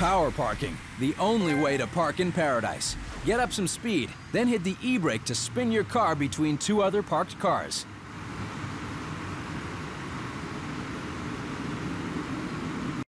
Power parking, the only way to park in paradise. Get up some speed, then hit the e-brake to spin your car between two other parked cars.